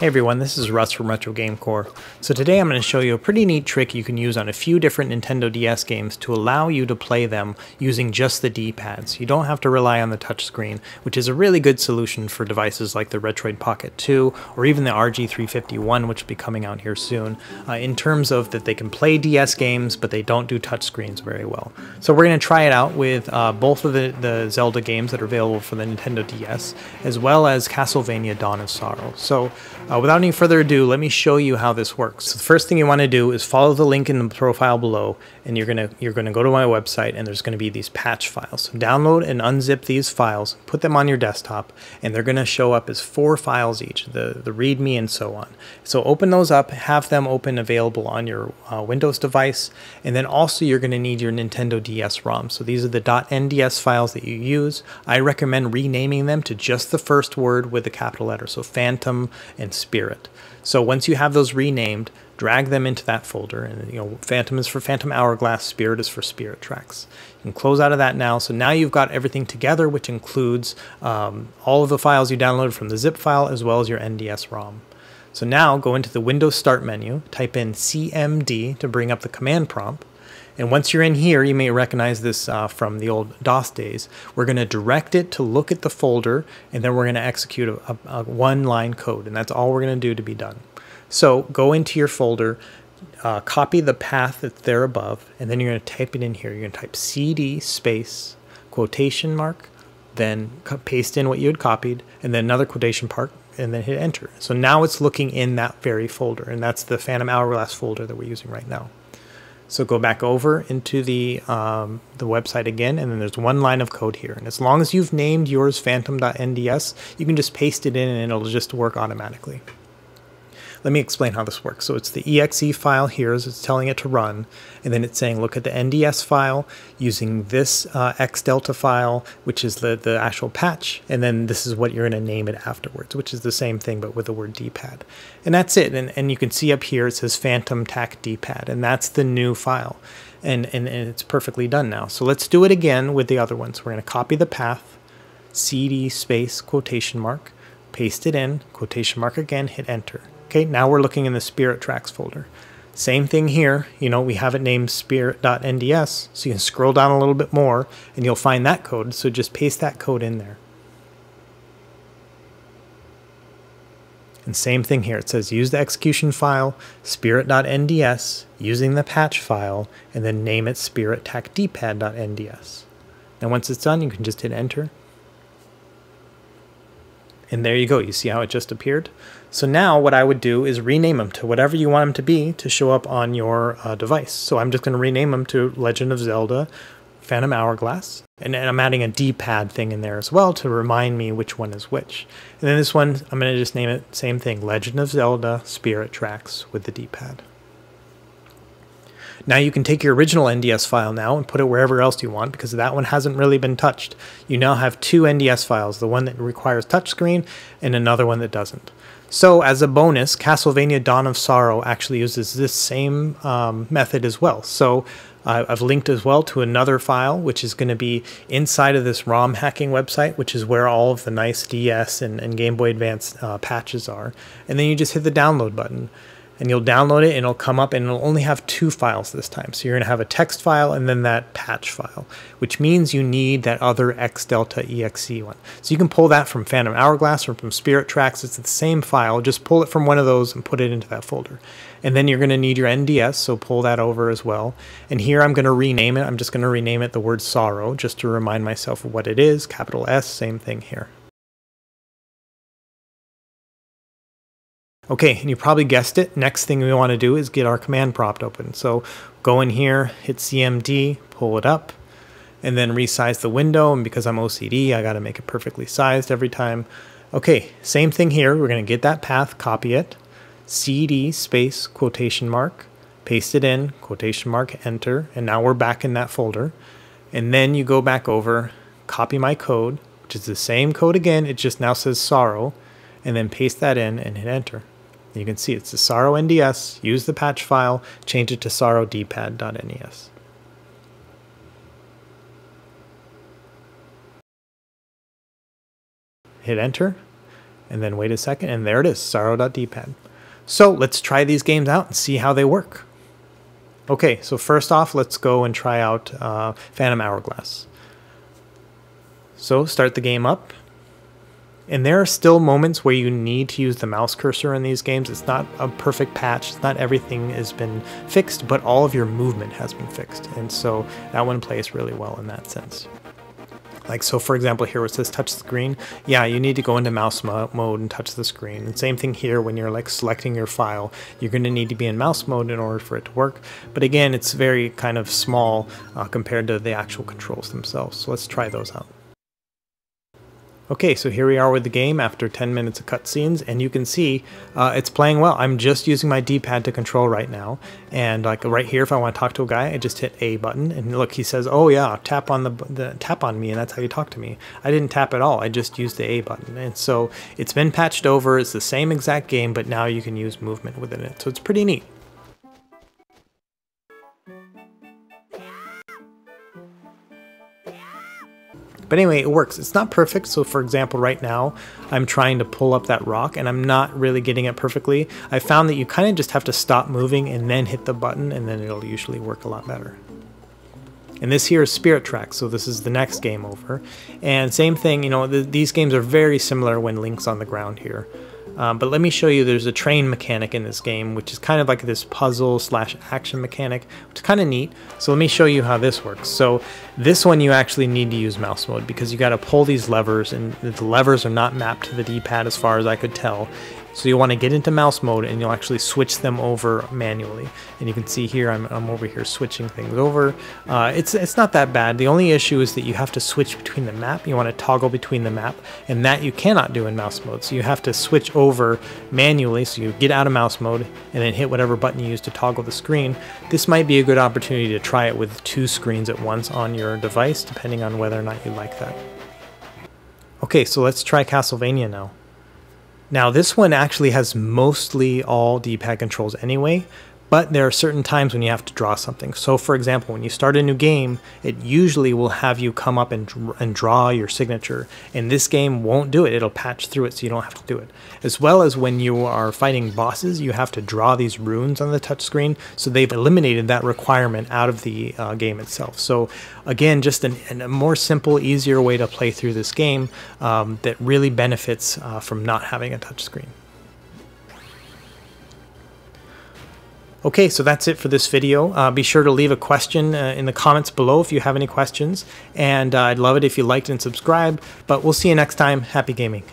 Hey everyone, this is Russ from Retro Game Corps. So today I'm going to show you a pretty neat trick you can use on a few different Nintendo DS games to allow you to play them using just the D-pads. You don't have to rely on the touchscreen, which is a really good solution for devices like the Retroid Pocket 2 or even the RG351, which will be coming out here soon, uh, in terms of that they can play DS games, but they don't do touchscreens very well. So we're going to try it out with uh, both of the, the Zelda games that are available for the Nintendo DS, as well as Castlevania Dawn of Sorrow. So uh, without any further ado, let me show you how this works. So the first thing you want to do is follow the link in the profile below, and you're gonna you're gonna go to my website, and there's gonna be these patch files. So download and unzip these files, put them on your desktop, and they're gonna show up as four files each, the the README and so on. So open those up, have them open available on your uh, Windows device, and then also you're gonna need your Nintendo DS ROM. So these are the .nds files that you use. I recommend renaming them to just the first word with the capital letter, so Phantom and Spirit. So once you have those renamed, drag them into that folder. And you know, Phantom is for Phantom Hourglass, Spirit is for Spirit Tracks. You can close out of that now. So now you've got everything together, which includes um, all of the files you downloaded from the zip file as well as your NDS ROM. So now go into the Windows Start menu, type in CMD to bring up the command prompt. And once you're in here, you may recognize this uh, from the old DOS days. We're going to direct it to look at the folder, and then we're going to execute a, a, one-line code, and that's all we're going to do to be done. So go into your folder, uh, copy the path that's there above, and then you're going to type it in here. You're going to type CD space quotation mark, then paste in what you had copied, and then another quotation mark, and then hit enter. So now it's looking in that very folder, and that's the Phantom Hourglass folder that we're using right now. So go back over into the um, the website again, and then there's one line of code here. And as long as you've named yours phantom.nds, you can just paste it in and it'll just work automatically. Let me explain how this works. So it's the exe file here as it's telling it to run, and then it's saying look at the NDS file using this uh, xdelta file, which is the, the actual patch, and then this is what you're going to name it afterwards, which is the same thing but with the word D-pad. And that's it. And, and you can see up here it says Phantom TAC D-pad, and that's the new file. And, and, and it's perfectly done now. So let's do it again with the other ones. We're going to copy the path, CD space quotation mark, paste it in, quotation mark again, hit enter. Okay, now we're looking in the Spirit Tracks folder. Same thing here, you know, we have it named spirit.nds, so you can scroll down a little bit more and you'll find that code, so just paste that code in there. And same thing here, it says use the execution file, spirit.nds, using the patch file, and then name it spirit.tacdpad.nds. And once it's done, you can just hit enter and there you go. You see how it just appeared? So now what I would do is rename them to whatever you want them to be to show up on your uh, device. So I'm just going to rename them to Legend of Zelda Phantom Hourglass. And, and I'm adding a D-pad thing in there as well to remind me which one is which. And then this one, I'm going to just name it same thing, Legend of Zelda Spirit Tracks with the D-pad. Now you can take your original NDS file now and put it wherever else you want because that one hasn't really been touched. You now have two NDS files, the one that requires touchscreen and another one that doesn't. So as a bonus, Castlevania Dawn of Sorrow actually uses this same um, method as well. So uh, I've linked as well to another file, which is going to be inside of this ROM hacking website, which is where all of the nice DS and, and Game Boy Advance uh, patches are. And then you just hit the download button and you'll download it and it'll come up and it'll only have two files this time. So you're going to have a text file and then that patch file, which means you need that other xdelta exe one. So you can pull that from Phantom Hourglass or from Spirit Tracks. It's the same file. Just pull it from one of those and put it into that folder. And then you're going to need your NDS, so pull that over as well. And here I'm going to rename it. I'm just going to rename it the word sorrow just to remind myself of what it is. Capital S, same thing here. Okay, and you probably guessed it. Next thing we want to do is get our command prompt open. So go in here, hit CMD, pull it up, and then resize the window. And because I'm OCD, I got to make it perfectly sized every time. Okay, same thing here. We're going to get that path, copy it, CD space quotation mark, paste it in, quotation mark, enter, and now we're back in that folder. And then you go back over, copy my code, which is the same code again, it just now says sorrow, and then paste that in and hit enter. You can see it's the Sorrow NDS. Use the patch file, change it to sorrowdpad.nes. Hit enter. and then wait a second, and there it is, Sorrow.dpad. So let's try these games out and see how they work. Okay, so first off, let's go and try out uh, Phantom Hourglass. So start the game up. And there are still moments where you need to use the mouse cursor in these games. It's not a perfect patch. It's not everything has been fixed, but all of your movement has been fixed. And so that one plays really well in that sense. Like so for example here it says touch screen, yeah, you need to go into mouse mo mode and touch the screen. And same thing here when you're like selecting your file, you're going to need to be in mouse mode in order for it to work. But again, it's very kind of small uh, compared to the actual controls themselves. So let's try those out. Okay, so here we are with the game after 10 minutes of cutscenes, and you can see uh, it's playing well. I'm just using my D-pad to control right now, and like right here, if I want to talk to a guy, I just hit A button, and look, he says, "Oh yeah, tap on the, the tap on me," and that's how you talk to me. I didn't tap at all. I just used the A button, and so it's been patched over. It's the same exact game, but now you can use movement within it, so it's pretty neat. But anyway, it works. It's not perfect. So for example, right now, I'm trying to pull up that rock and I'm not really getting it perfectly. I found that you kind of just have to stop moving and then hit the button and then it'll usually work a lot better. And this here is Spirit Tracks, so this is the next game over. And same thing, you know, th these games are very similar when Link's on the ground here. Um, but let me show you there's a train mechanic in this game, which is kind of like this puzzle slash action mechanic, which is kind of neat. So let me show you how this works. So this one you actually need to use mouse mode because you got to pull these levers and the levers are not mapped to the D-pad as far as I could tell. So you want to get into mouse mode and you'll actually switch them over manually. And you can see here, I'm, I'm over here switching things over. Uh, it's, it's not that bad. The only issue is that you have to switch between the map. You want to toggle between the map and that you cannot do in mouse mode. So you have to switch over manually. So you get out of mouse mode and then hit whatever button you use to toggle the screen. This might be a good opportunity to try it with two screens at once on your device, depending on whether or not you like that. Okay, so let's try Castlevania now. Now this one actually has mostly all D-pad controls anyway, but there are certain times when you have to draw something. So for example, when you start a new game, it usually will have you come up and, and draw your signature. And this game won't do it. It'll patch through it so you don't have to do it. As well as when you are fighting bosses, you have to draw these runes on the touchscreen. So they've eliminated that requirement out of the uh, game itself. So again, just an, an, a more simple, easier way to play through this game um, that really benefits uh, from not having a touchscreen. Okay, so that's it for this video. Uh, be sure to leave a question uh, in the comments below if you have any questions. And uh, I'd love it if you liked and subscribed. But we'll see you next time. Happy gaming.